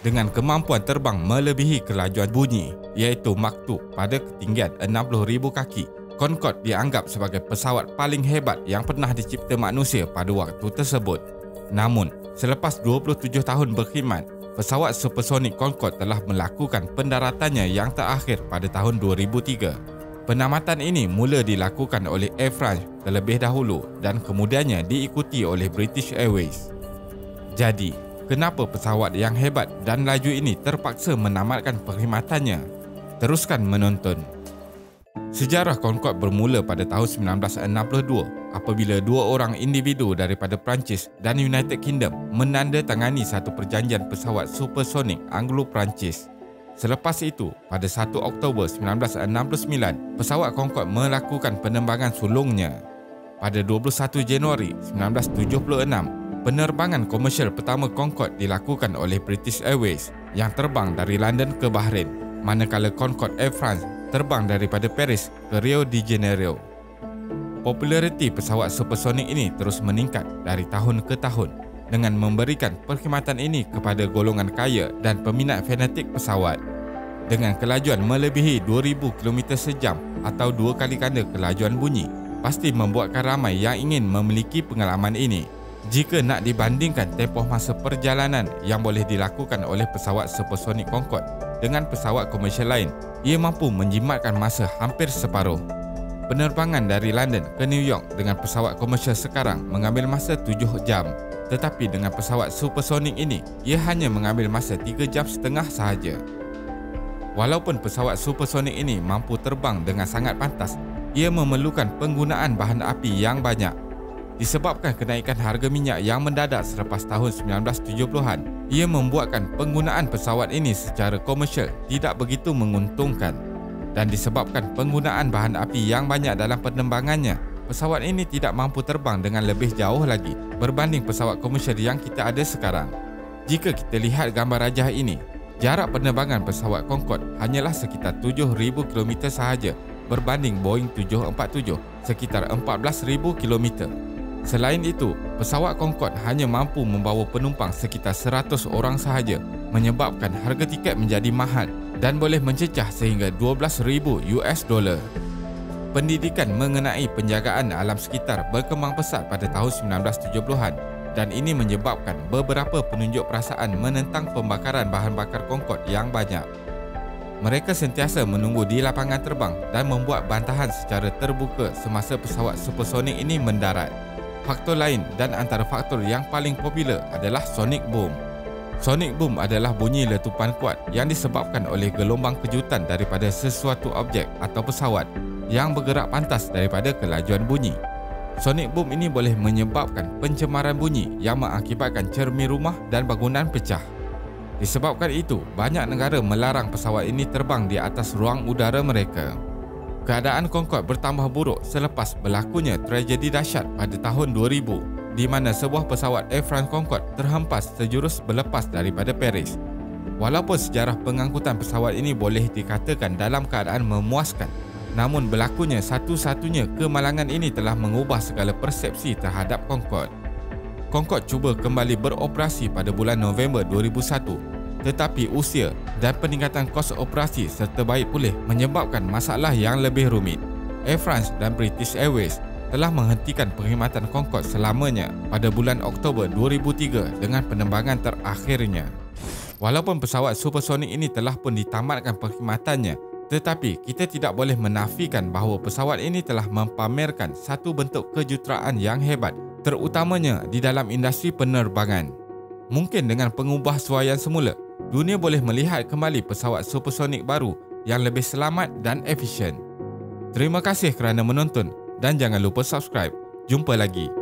dengan kemampuan terbang melebihi kelajuan bunyi iaitu 2 pada ketinggian 60,000 kaki. Concorde dianggap sebagai pesawat paling hebat yang pernah dicipta manusia pada waktu tersebut. Namun, selepas 27 tahun berkhidmat, pesawat supersonik Concorde telah melakukan pendaratannya yang terakhir pada tahun 2003. Penamatan ini mula dilakukan oleh Air France terlebih dahulu dan kemudiannya diikuti oleh British Airways. Jadi, kenapa pesawat yang hebat dan laju ini terpaksa menamatkan perkhidmatannya? Teruskan menonton. Sejarah Concorde bermula pada tahun 1962 apabila dua orang individu daripada Perancis dan United Kingdom menandatangani satu perjanjian pesawat supersonik Anglo-Perancis. Selepas itu, pada 1 Oktober 1969, pesawat Concorde melakukan penerbangan sulungnya. Pada 21 Januari 1976, Penerbangan komersial pertama Concorde dilakukan oleh British Airways yang terbang dari London ke Bahrain, manakala Concorde Air France terbang daripada Paris ke Rio de Janeiro. Populariti pesawat supersonik ini terus meningkat dari tahun ke tahun dengan memberikan perkhidmatan ini kepada golongan kaya dan peminat fanatik pesawat. Dengan kelajuan melebihi 2000 km sejam atau dua kali ganda kelajuan bunyi, pasti membuatkan ramai yang ingin memiliki pengalaman ini. Jika nak dibandingkan tempoh masa perjalanan yang boleh dilakukan oleh pesawat supersonik Concorde dengan pesawat komersial lain, ia mampu menjimatkan masa hampir separuh. Penerbangan dari London ke New York dengan pesawat komersial sekarang mengambil masa 7 jam. Tetapi dengan pesawat supersonik ini, ia hanya mengambil masa 3 jam setengah sahaja. Walaupun pesawat supersonik ini mampu terbang dengan sangat pantas, ia memerlukan penggunaan bahan api yang banyak Disebabkan kenaikan harga minyak yang mendadak selepas tahun 1970-an, ia membuatkan penggunaan pesawat ini secara komersial tidak begitu menguntungkan. Dan disebabkan penggunaan bahan api yang banyak dalam penerbangannya, pesawat ini tidak mampu terbang dengan lebih jauh lagi berbanding pesawat komersial yang kita ada sekarang. Jika kita lihat gambar rajah ini, jarak penerbangan pesawat Concorde hanyalah sekitar 7,000 km sahaja berbanding Boeing 747 sekitar 14,000 km. Selain itu, pesawat Concorde hanya mampu membawa penumpang sekitar 100 orang sahaja menyebabkan harga tiket menjadi mahal dan boleh mencecah sehingga 12,000 US dollar. Pendidikan mengenai penjagaan alam sekitar berkembang pesat pada tahun 1970-an dan ini menyebabkan beberapa penunjuk perasaan menentang pembakaran bahan bakar Concorde yang banyak. Mereka sentiasa menunggu di lapangan terbang dan membuat bantahan secara terbuka semasa pesawat supersonik ini mendarat. Faktor lain dan antara faktor yang paling popular adalah sonic boom. Sonic boom adalah bunyi letupan kuat yang disebabkan oleh gelombang kejutan daripada sesuatu objek atau pesawat yang bergerak pantas daripada kelajuan bunyi. Sonic boom ini boleh menyebabkan pencemaran bunyi yang mengakibatkan cermin rumah dan bangunan pecah. Disebabkan itu, banyak negara melarang pesawat ini terbang di atas ruang udara mereka. Keadaan Concorde bertambah buruk selepas berlakunya tragedi dahsyat pada tahun 2000 di mana sebuah pesawat Air France Concorde terhempas sejurus berlepas daripada Paris. Walaupun sejarah pengangkutan pesawat ini boleh dikatakan dalam keadaan memuaskan, namun berlakunya satu-satunya kemalangan ini telah mengubah segala persepsi terhadap Concorde. Concorde cuba kembali beroperasi pada bulan November 2001 tetapi usia dan peningkatan kos operasi serta baik pulih menyebabkan masalah yang lebih rumit. Air France dan British Airways telah menghentikan perkhidmatan Concorde selamanya pada bulan Oktober 2003 dengan penerbangan terakhirnya. Walaupun pesawat supersonik ini telah pun ditamatkan perkhidmatannya, tetapi kita tidak boleh menafikan bahawa pesawat ini telah mempamerkan satu bentuk kejuteraan yang hebat terutamanya di dalam industri penerbangan. Mungkin dengan pengubah suaian semula, dunia boleh melihat kembali pesawat supersonik baru yang lebih selamat dan efisien. Terima kasih kerana menonton dan jangan lupa subscribe. Jumpa lagi.